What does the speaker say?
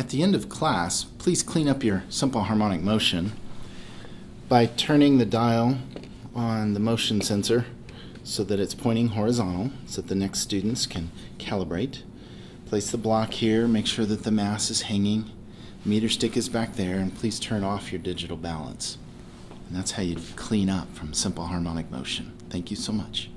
At the end of class, please clean up your simple harmonic motion by turning the dial on the motion sensor so that it's pointing horizontal so that the next students can calibrate. Place the block here, make sure that the mass is hanging, meter stick is back there, and please turn off your digital balance. And that's how you clean up from simple harmonic motion. Thank you so much.